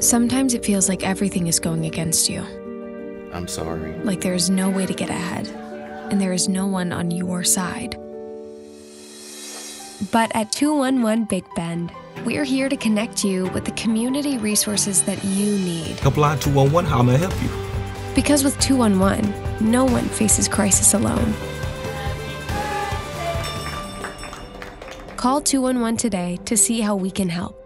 Sometimes it feels like everything is going against you, I'm sorry. like there is no way to get ahead, and there is no one on your side. But at 211 Big Bend, we're here to connect you with the community resources that you need. Apply 211, how may I help you? Because with 211, no one faces crisis alone. Call 211 today to see how we can help.